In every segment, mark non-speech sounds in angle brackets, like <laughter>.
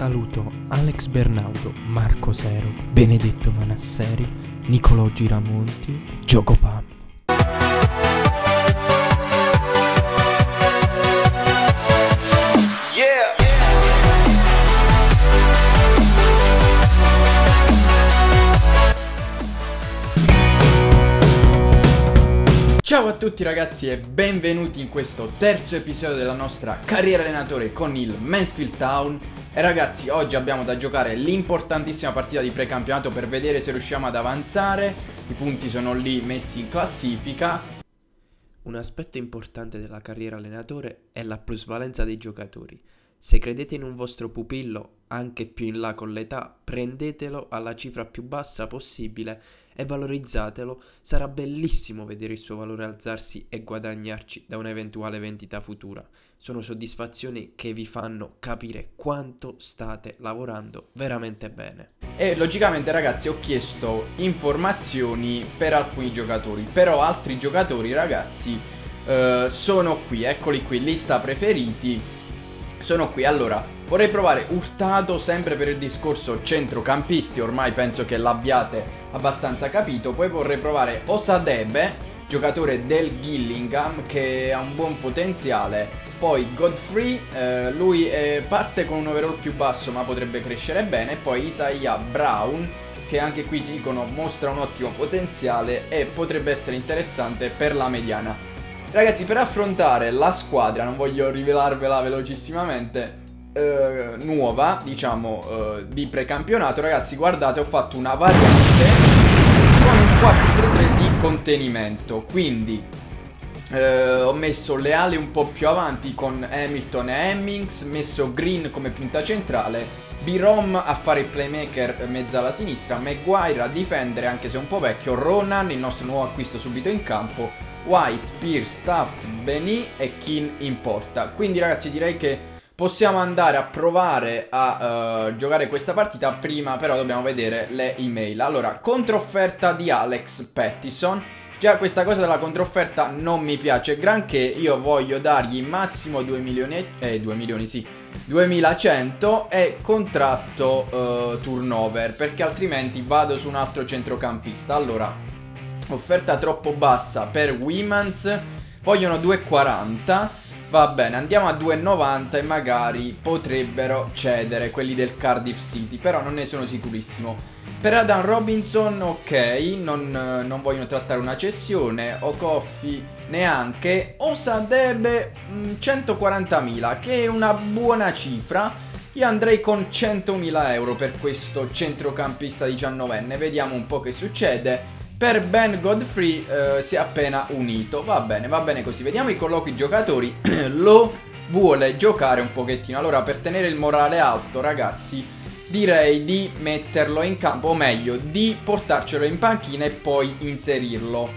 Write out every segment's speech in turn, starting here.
Saluto Alex Bernaudo, Marco Sero, Benedetto Manasseri, Nicolò Giramonti Gioco Pam. Ciao a tutti ragazzi e benvenuti in questo terzo episodio della nostra carriera allenatore con il Mansfield Town E ragazzi oggi abbiamo da giocare l'importantissima partita di precampionato per vedere se riusciamo ad avanzare I punti sono lì messi in classifica Un aspetto importante della carriera allenatore è la plusvalenza dei giocatori. Se credete in un vostro pupillo, anche più in là con l'età, prendetelo alla cifra più bassa possibile e valorizzatelo. Sarà bellissimo vedere il suo valore alzarsi e guadagnarci da un'eventuale vendita futura. Sono soddisfazioni che vi fanno capire quanto state lavorando veramente bene. E logicamente ragazzi ho chiesto informazioni per alcuni giocatori Però altri giocatori ragazzi eh, sono qui, eccoli qui, lista preferiti Sono qui, allora vorrei provare Urtato sempre per il discorso centrocampisti Ormai penso che l'abbiate abbastanza capito Poi vorrei provare Osadebe giocatore del Gillingham che ha un buon potenziale poi Godfrey, eh, lui eh, parte con un overall più basso ma potrebbe crescere bene. Poi Isaiah Brown, che anche qui dicono mostra un ottimo potenziale e potrebbe essere interessante per la mediana. Ragazzi, per affrontare la squadra, non voglio rivelarvela velocissimamente, eh, nuova, diciamo, eh, di precampionato, ragazzi, guardate, ho fatto una variante un 4-3-3 di contenimento. Quindi eh, ho messo le ali un po' più avanti con Hamilton e Hemmings, messo Green come punta centrale, B-Rom a fare il playmaker mezza alla sinistra, Maguire a difendere anche se un po' vecchio, Ronan, il nostro nuovo acquisto subito in campo, White, Pierce, Taft, Benny e Keane in porta. Quindi ragazzi direi che possiamo andare a provare a uh, giocare questa partita, prima però dobbiamo vedere le email. Allora, controfferta di Alex Pattison Già questa cosa della controfferta non mi piace granché, io voglio dargli massimo 2 milioni, eh 2 milioni sì, 2100 e contratto uh, turnover perché altrimenti vado su un altro centrocampista. Allora, offerta troppo bassa per Womans, vogliono 2,40. Va bene, andiamo a 2,90 e magari potrebbero cedere quelli del Cardiff City, però non ne sono sicurissimo. Per Adam Robinson, ok, non, non vogliono trattare una cessione. Okoffi neanche. Osadebe 140.000, mm, che è una buona cifra. Io andrei con 100.000 euro per questo centrocampista 19enne. Vediamo un po' che succede. Per Ben Godfrey eh, si è appena unito. Va bene, va bene così. Vediamo i colloqui giocatori. <clears throat> Lo vuole giocare un pochettino. Allora, per tenere il morale alto, ragazzi direi di metterlo in campo, o meglio, di portarcelo in panchina e poi inserirlo.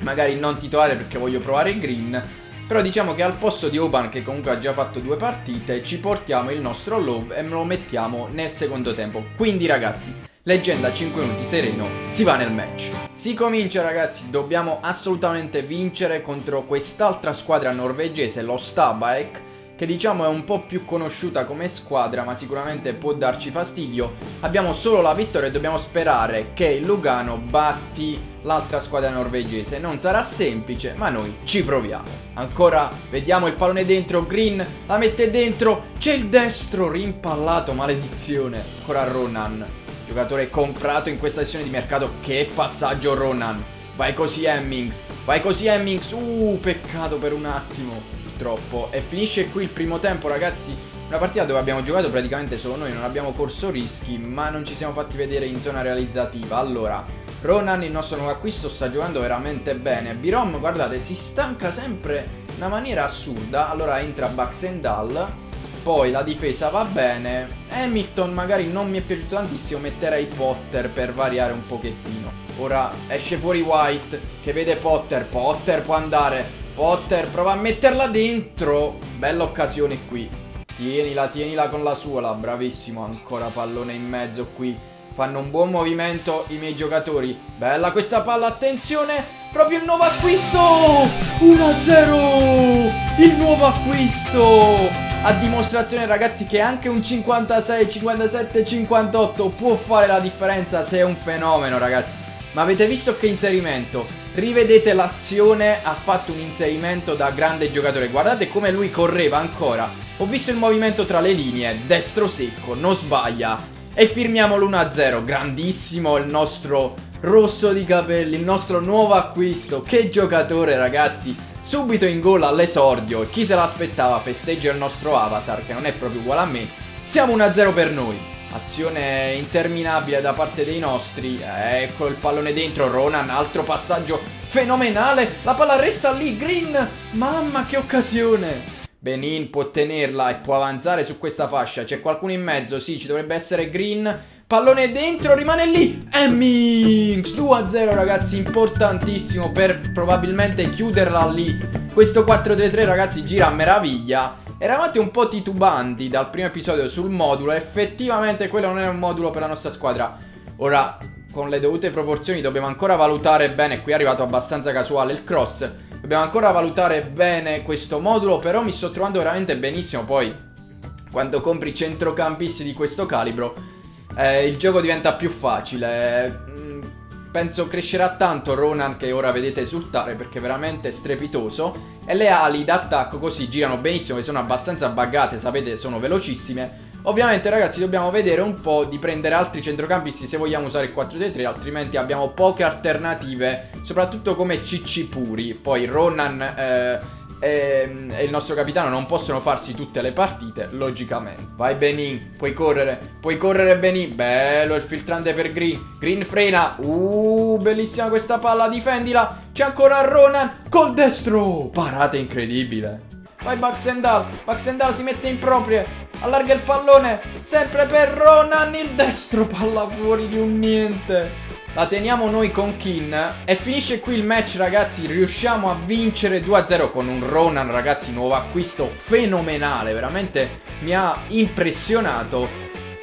Magari non titolare perché voglio provare il green, però diciamo che al posto di Oban, che comunque ha già fatto due partite, ci portiamo il nostro Love e lo mettiamo nel secondo tempo. Quindi ragazzi, leggenda 5 minuti sereno, si va nel match. Si comincia ragazzi, dobbiamo assolutamente vincere contro quest'altra squadra norvegese, lo Stabæk, che diciamo è un po' più conosciuta come squadra ma sicuramente può darci fastidio. Abbiamo solo la vittoria e dobbiamo sperare che il Lugano batti l'altra squadra norvegese. Non sarà semplice ma noi ci proviamo. Ancora vediamo il pallone dentro, Green la mette dentro, c'è il destro rimpallato, maledizione. Ancora Ronan, giocatore comprato in questa sessione di mercato. Che passaggio Ronan. Vai così Hemmings, vai così Hemmings, uh peccato per un attimo purtroppo. E finisce qui il primo tempo, ragazzi. Una partita dove abbiamo giocato praticamente solo noi, non abbiamo corso rischi, ma non ci siamo fatti vedere in zona realizzativa. Allora, Ronan, il nostro nuovo acquisto, sta giocando veramente bene. Birom, guardate, si stanca sempre in una maniera assurda. Allora entra Baxendal. Poi la difesa va bene. Hamilton magari non mi è piaciuto tantissimo, metterei Potter per variare un pochettino. Ora esce fuori White che vede Potter. Potter può andare. Potter, prova a metterla dentro. Bella occasione qui. Tienila, tienila con la suola. Bravissimo, ancora pallone in mezzo qui. Fanno un buon movimento i miei giocatori. Bella questa palla, attenzione. Proprio il nuovo acquisto. 1-0. Il nuovo acquisto. A dimostrazione ragazzi che anche un 56, 57, 58 può fare la differenza se è un fenomeno ragazzi. Ma avete visto che inserimento? Rivedete l'azione, ha fatto un inserimento da grande giocatore. Guardate come lui correva ancora. Ho visto il movimento tra le linee, destro secco, non sbaglia. E firmiamo l'1-0. Grandissimo il nostro rosso di capelli, il nostro nuovo acquisto. Che giocatore ragazzi. Subito in gol all'esordio, chi se l'aspettava festeggia il nostro avatar che non è proprio uguale a me. Siamo 1-0 per noi. Azione interminabile da parte dei nostri. Ecco il pallone dentro, Ronan, altro passaggio fenomenale. La palla resta lì, Green. Mamma che occasione. Benin può tenerla e può avanzare su questa fascia. C'è qualcuno in mezzo, sì, ci dovrebbe essere Green. Pallone dentro, rimane lì. Hemmings 2-0 ragazzi, importantissimo per probabilmente chiuderla lì. Questo 4-3-3 ragazzi gira a meraviglia. Eravate un po' titubanti dal primo episodio sul modulo, effettivamente quello non è un modulo per la nostra squadra. Ora, con le dovute proporzioni dobbiamo ancora valutare bene, qui è arrivato abbastanza casuale il cross. Dobbiamo ancora valutare bene questo modulo, però mi sto trovando veramente benissimo poi. Quando compri centrocampisti di questo calibro eh, il gioco diventa più facile. Mm, penso crescerà tanto Ronan che ora vedete esultare perché è veramente strepitoso. E le ali d'attacco così girano benissimo, che sono abbastanza buggate, sapete, sono velocissime. Ovviamente ragazzi dobbiamo vedere un po' di prendere altri centrocampisti se vogliamo usare il 4-3-3 Altrimenti abbiamo poche alternative Soprattutto come CC puri Poi Ronan eh, e, ehm, e, il nostro capitano non possono farsi tutte le partite, logicamente. Vai Benin, puoi correre, puoi correre Benin. Bello il filtrante per Green. Green frena. Uh, bellissima questa palla, difendila. C'è ancora Ronan col destro. Parata incredibile. Vai Baxendal, Baxendal si mette in proprie. Allarga il pallone, sempre per Ronan, il destro, palla fuori di un niente. La teniamo noi con Kin E finisce qui il match ragazzi. Riusciamo a vincere 2-0 con un Ronan ragazzi Nuovo acquisto fenomenale. Veramente mi ha impressionato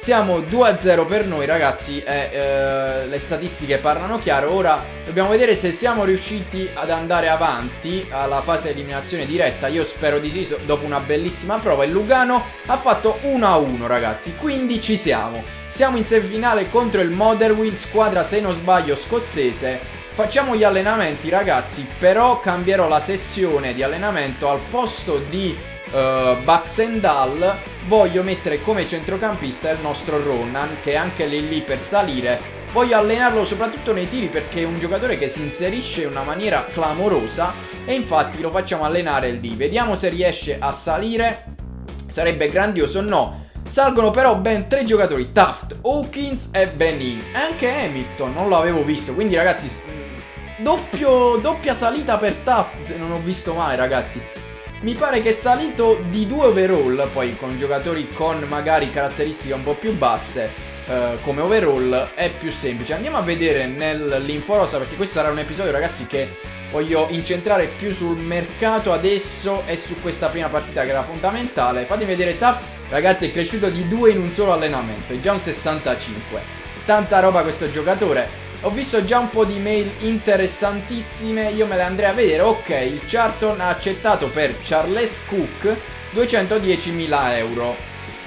Siamo 2-0 per noi ragazzi E eh, le statistiche parlano chiaro. Ora dobbiamo vedere se siamo riusciti ad andare avanti Alla fase di eliminazione diretta. Io spero di sì dopo una bellissima prova Il Lugano ha fatto 1-1 ragazzi Quindi ci siamo. Siamo in semifinale contro il Motherwheel, squadra se non sbaglio scozzese. Facciamo gli allenamenti ragazzi, però cambierò la sessione di allenamento al posto di uh, Baxendal voglio mettere come centrocampista il nostro Ronan che è anche lì lì per salire voglio allenarlo soprattutto nei tiri perché è un giocatore che si inserisce in una maniera clamorosa e infatti lo facciamo allenare lì vediamo se riesce a salire sarebbe grandioso no Salgono però ben tre giocatori, Taft, Hawkins e Benin. E anche Hamilton, non l'avevo visto. Quindi ragazzi, doppio, doppia salita per Taft, se non ho visto male ragazzi. Mi pare che è salito di due overall, poi con giocatori con magari caratteristiche un po' più basse. Uh, come overall è più semplice Andiamo a vedere nell'info rosa Perché questo sarà un episodio ragazzi che voglio incentrare più sul mercato adesso E su questa prima partita che era fondamentale Fatemi vedere Taft Ragazzi è cresciuto di 2 in un solo allenamento, è già un 65. Tanta roba questo giocatore. Ho visto già un po' di mail interessantissime, io me le andrei a vedere. Ok, il Charlton ha accettato per Charles Cook 210.000 euro.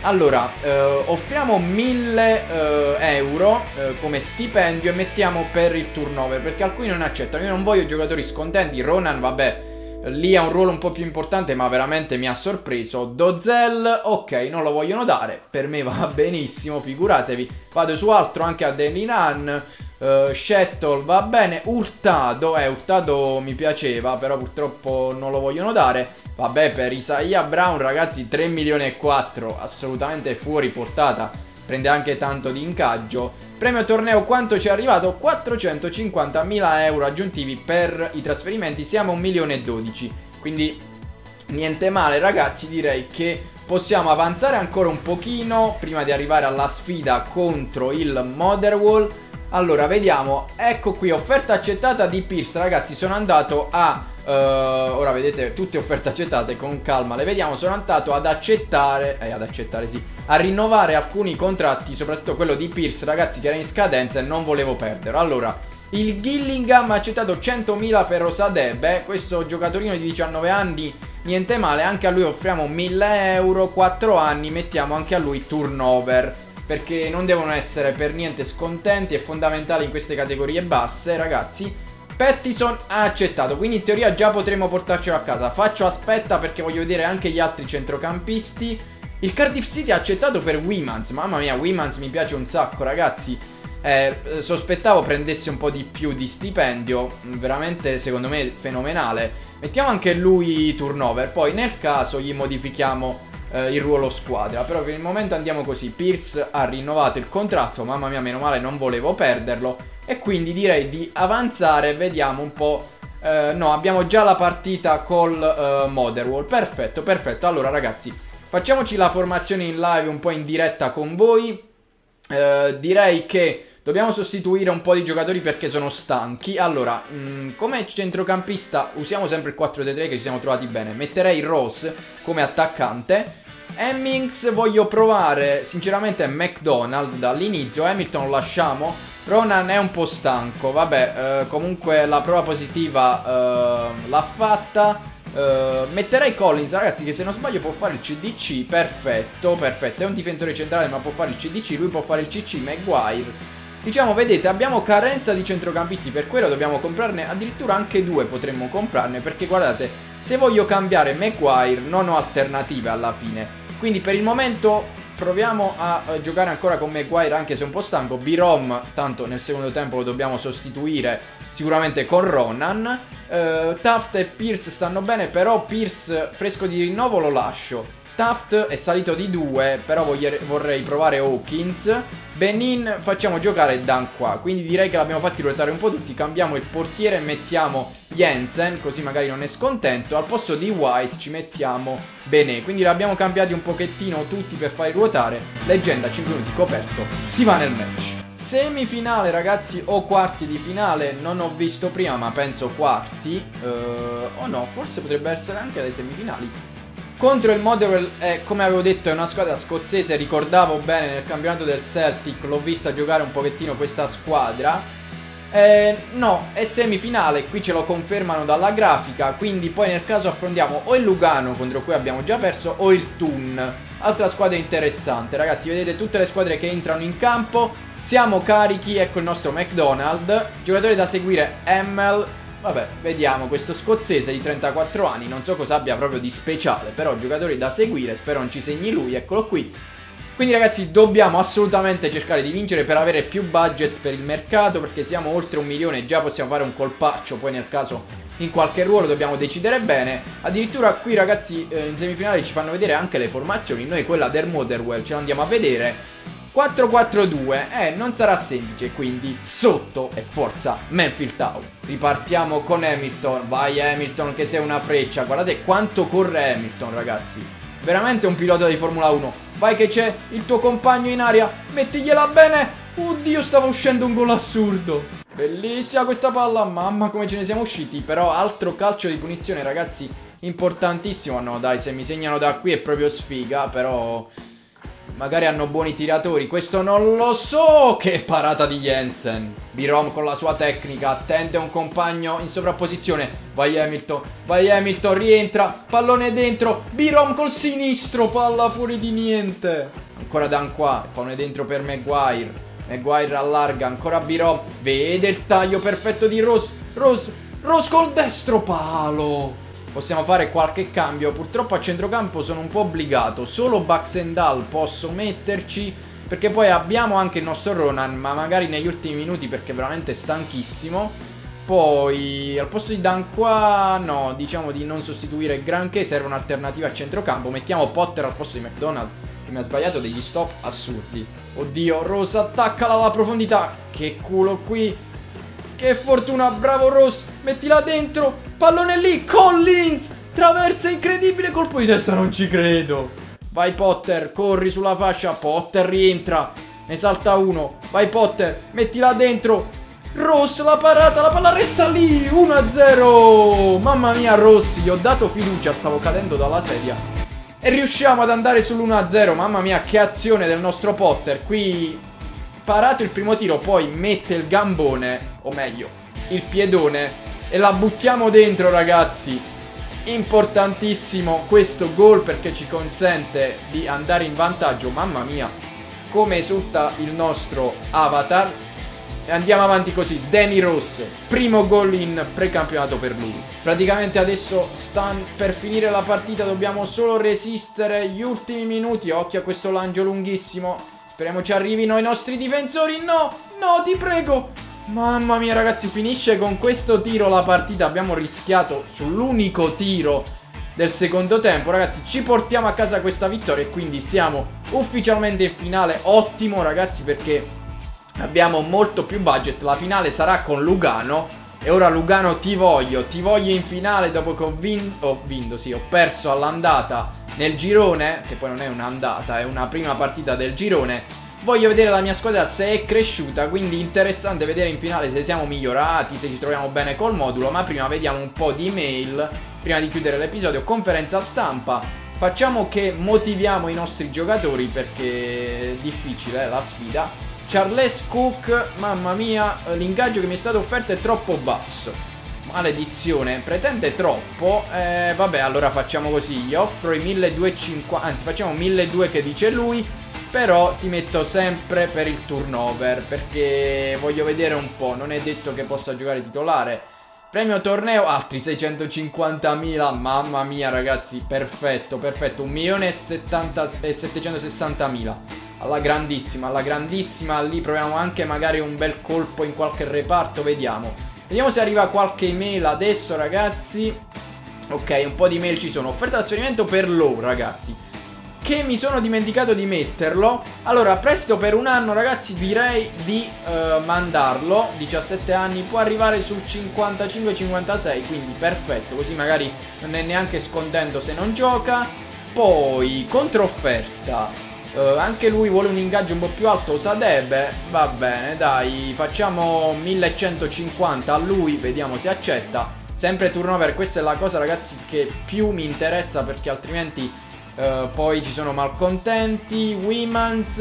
Allora, eh, offriamo 1000 eh, euro eh, come stipendio e mettiamo per il turnover perché alcuni non accettano. Io non voglio giocatori scontenti. Ronan, vabbè, Lì ha un ruolo un po' più importante ma veramente mi ha sorpreso Dozel, ok, non lo vogliono dare Per me va <laughs> benissimo, figuratevi Vado su altro anche a Deninan uh, Shettle va bene Urtado, eh Urtado mi piaceva Però purtroppo non lo vogliono dare Vabbè per Isaiah Brown ragazzi 3 milioni e 4 Assolutamente fuori portata Prende anche tanto di incaggio Premio torneo quanto ci è arrivato? 450.000 euro aggiuntivi per i trasferimenti, siamo a 1 milione e 12. Quindi niente male ragazzi, direi che possiamo avanzare ancora un pochino prima di arrivare alla sfida contro il Motherwall. Allora, vediamo, ecco qui, offerta accettata di Pierce, ragazzi, sono andato a Uh, ora vedete tutte offerte accettate con calma. Le vediamo sono andato ad accettare eh ad accettare sì. A rinnovare alcuni contratti soprattutto quello di Pierce. Ragazzi che era in scadenza e non volevo perderlo allora il Gillingham ha accettato 100.000 per Osadebe questo giocatorino di 19 anni niente male, anche a lui offriamo 1000 euro, 4 anni, mettiamo anche a lui turnover, perché non devono essere per niente scontenti e fondamentali in queste categorie basse, ragazzi. Pettison ha accettato, quindi in teoria già potremo portarcelo a casa. Faccio aspetta perché voglio vedere anche gli altri centrocampisti. Il Cardiff City ha accettato per Wimans, mamma mia, Wimans mi piace un sacco, ragazzi. Eh, sospettavo prendesse un po' di più di stipendio, veramente secondo me fenomenale. Mettiamo anche lui turnover, poi nel caso gli modifichiamo eh, il ruolo squadra. Però per il momento andiamo così. Pierce ha rinnovato il contratto, mamma mia, meno male, non volevo perderlo. E quindi direi di avanzare, vediamo un po'. Eh, no, abbiamo già la partita col eh, Motherwall. Perfetto, perfetto. Allora ragazzi, facciamoci la formazione in live un po' in diretta con voi. Eh, direi che Dobbiamo sostituire un po' di giocatori perché sono stanchi. Allora, mh, mm, come centrocampista usiamo sempre il 4-3 che ci siamo trovati bene. Metterei Rose come attaccante. Hemmings voglio provare sinceramente McDonald dall'inizio. Hamilton lo lasciamo. Ronan è un po' stanco. Vabbè, eh, comunque la prova positiva eh, l'ha fatta. Uh, metterei Collins, ragazzi, che se non sbaglio può fare il CDC. Perfetto, perfetto. È un difensore centrale, ma può fare il CDC. Lui può fare il CC. Maguire. Diciamo, vedete, abbiamo carenza di centrocampisti, per quello dobbiamo comprarne addirittura anche due potremmo comprarne, perché guardate, se voglio cambiare Maguire non ho alternative alla fine. Quindi per il momento proviamo a uh, giocare ancora con Maguire anche se un po' stanco. Birom, tanto nel secondo tempo lo dobbiamo sostituire sicuramente con Ronan. Uh, Taft e Pierce stanno bene, però Pierce fresco di rinnovo lo lascio. Taft è salito di 2, però vorrei provare Hawkins. Benin facciamo giocare Dan qua, quindi direi che l'abbiamo fatti ruotare un po' tutti. Cambiamo il portiere e mettiamo Jensen, così magari non è scontento. Al posto di White ci mettiamo Benet, quindi l'abbiamo cambiati un pochettino tutti per fare ruotare. Leggenda 5 minuti coperto, si va nel match. Semifinale ragazzi o quarti di finale Non ho visto prima ma penso quarti uh, O oh no forse potrebbe essere anche le semifinali contro il Motherwell, eh, come avevo detto, è una squadra scozzese. Ricordavo bene nel campionato del Celtic, l'ho vista giocare un pochettino questa squadra. Eh, no, è semifinale, qui ce lo confermano dalla grafica. Quindi poi nel caso affrontiamo o il Lugano, contro cui abbiamo già perso, o il Thun. Altra squadra interessante, ragazzi. Vedete tutte le squadre che entrano in campo. Siamo carichi, ecco il nostro McDonald. Giocatore da seguire, Emmel. Vabbè, vediamo questo scozzese di 34 anni, non so cosa abbia proprio di speciale, però giocatori da seguire, spero non ci segni lui, eccolo qui. Quindi ragazzi dobbiamo assolutamente cercare di vincere per avere più budget per il mercato, perché siamo oltre un milione, già possiamo fare un colpaccio, poi nel caso in qualche ruolo dobbiamo decidere bene. Addirittura qui ragazzi eh, in semifinale ci fanno vedere anche le formazioni, noi quella del Motherwell ce l'andiamo a vedere. 4-4-2, eh, non sarà semplice, quindi sotto è forza Manfield Town. Ripartiamo con Hamilton, vai Hamilton che sei una freccia, guardate quanto corre Hamilton ragazzi. Veramente un pilota di Formula 1. Vai che c'è il tuo compagno in aria, mettigliela bene. Oddio, stava uscendo un gol assurdo. Bellissima questa palla, mamma come ce ne siamo usciti. Però altro calcio di punizione ragazzi, importantissimo. No dai, se mi segnano da qui è proprio sfiga, però... Magari hanno buoni tiratori. Questo non lo so. Che parata di Jensen. Birom con la sua tecnica. Attende un compagno in sovrapposizione. Vai Hamilton. Vai Hamilton. Rientra. Pallone dentro. Birom col sinistro. Palla fuori di niente. Ancora Dan qua. Pallone dentro per Maguire. Maguire allarga. Ancora Birom. Vede il taglio perfetto di Rose. Rose. Rose col destro palo possiamo fare qualche cambio. Purtroppo a centrocampo sono un po' obbligato. Solo Baxendal posso metterci. Perché poi abbiamo anche il nostro Ronan, ma magari negli ultimi minuti perché veramente stanchissimo. Poi al posto di Dan qua, no, diciamo di non sostituire granché, serve un'alternativa a centrocampo. Mettiamo Potter al posto di McDonald, che mi ha sbagliato degli stop assurdi. Oddio, Rosa, attaccala alla profondità. Che culo qui. Che fortuna, bravo Rose, mettila dentro. Pallone lì, Collins! Traversa incredibile, colpo di testa, non ci credo. Vai Potter, corri sulla fascia, Potter rientra. Ne salta uno. Vai Potter, mettila dentro. Ross, la parata, la palla resta lì. 1-0. Mamma mia, Rossi, gli ho dato fiducia, stavo cadendo dalla sedia. E riusciamo ad andare sull'1-0. Mamma mia, che azione del nostro Potter. Qui parato il primo tiro, poi mette il gambone, o meglio, il piedone e la buttiamo dentro, ragazzi. importantissimo questo gol perché ci consente di andare in vantaggio. Mamma mia, come esulta il nostro avatar. E andiamo avanti così, Danny Ross, primo gol in precampionato per lui. Praticamente adesso sta per finire la partita, dobbiamo solo resistere gli ultimi minuti. Occhio a questo lancio lunghissimo. Speriamo ci arrivino i nostri difensori. No, no, ti prego. Mamma mia ragazzi, finisce con questo tiro la partita. Abbiamo rischiato sull'unico tiro del secondo tempo. Ragazzi, ci portiamo a casa questa vittoria e quindi siamo ufficialmente in finale. Ottimo ragazzi perché abbiamo molto più budget. La finale sarà con Lugano. E ora Lugano ti voglio, ti voglio in finale dopo che ho vinto, ho vinto, sì, ho perso all'andata nel girone, che poi non è un'andata, è una prima partita del girone. Voglio vedere la mia squadra se è cresciuta, quindi interessante vedere in finale se siamo migliorati, se ci troviamo bene col modulo, ma prima vediamo un po' di mail, prima di chiudere l'episodio, conferenza stampa. Facciamo che motiviamo i nostri giocatori perché è difficile eh, la sfida. Charles Cook, mamma mia, l'ingaggio che mi è stato offerto è troppo basso. Maledizione, pretende troppo. Eh, vabbè, allora facciamo così. Gli offro i 1250, anzi facciamo 1200 che dice lui però ti metto sempre per il turnover perché voglio vedere un po', non è detto che possa giocare titolare. Premio torneo, altri 650.000, mamma mia ragazzi, perfetto, perfetto, 1.760.000. Alla grandissima, alla grandissima, lì proviamo anche magari un bel colpo in qualche reparto, vediamo. Vediamo se arriva qualche email adesso ragazzi. Ok, un po' di mail ci sono. Offerta trasferimento per Low ragazzi che mi sono dimenticato di metterlo. Allora, presto per un anno ragazzi direi di uh, mandarlo. 17 anni, può arrivare sul 55-56 Quindi perfetto, così magari non è neanche scontento se non gioca. Poi, controfferta. Uh, Anche lui vuole un ingaggio un po' più alto Sadebe, va bene dai Facciamo 1150 a lui, vediamo se accetta. Sempre turnover, questa è la cosa ragazzi che più mi interessa perché altrimenti Uh, poi ci sono malcontenti, Wimans,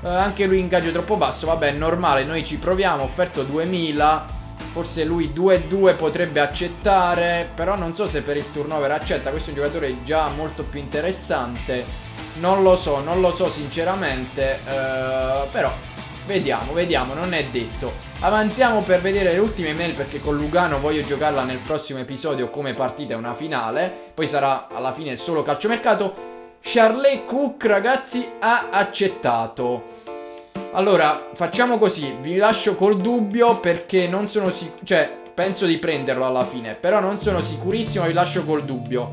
uh, anche lui ingaggio troppo basso, vabbè normale, noi ci proviamo, offerto 2000, forse lui 2-2 potrebbe accettare, però non so se per il turnover accetta, questo è un giocatore già molto più interessante, non lo so, non lo so sinceramente, uh, però vediamo, vediamo, non è detto. Avanziamo per vedere le ultime mail perché con Lugano voglio giocarla nel prossimo episodio come partita, una finale. Poi sarà alla fine solo calciomercato. Charlie Cook ragazzi ha accettato. Allora, facciamo così, vi lascio col dubbio perché non sono sicuro, cioè penso di prenderlo alla fine, però non sono sicurissimo, vi lascio col dubbio.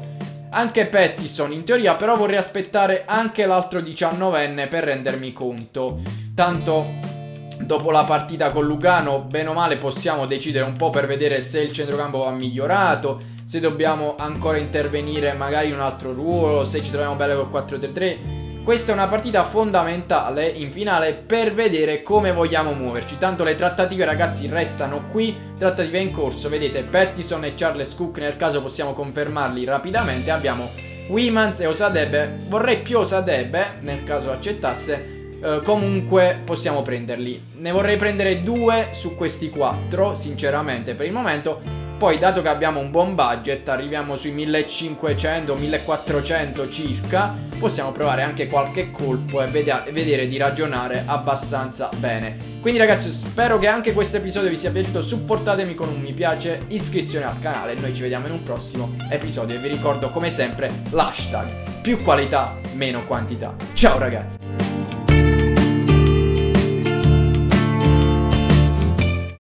Anche Pattison in teoria, però vorrei aspettare anche l'altro 19enne per rendermi conto. Tanto dopo la partita con Lugano, bene o male, possiamo decidere un po' per vedere se il centrocampo va migliorato, se dobbiamo ancora intervenire magari in un altro ruolo, se ci troviamo bene col 4-3-3. Questa è una partita fondamentale in finale per vedere come vogliamo muoverci. Tanto le trattative ragazzi restano qui, trattative in corso, vedete Pattison e Charles Cook nel caso possiamo confermarli rapidamente. Abbiamo Wimans e Osadebe, vorrei più Osadebe nel caso accettasse Uh, comunque possiamo prenderli. Ne vorrei prendere due su questi quattro, sinceramente, per il momento. Poi, dato che abbiamo un buon budget, arriviamo sui 1500-1400 circa, possiamo provare anche qualche colpo e vedere di ragionare abbastanza bene. Quindi ragazzi, spero che anche questo episodio vi sia piaciuto, supportatemi con un mi piace, iscrizione al canale, noi ci vediamo in un prossimo episodio e vi ricordo come sempre l'hashtag più qualità, meno quantità. Ciao ragazzi!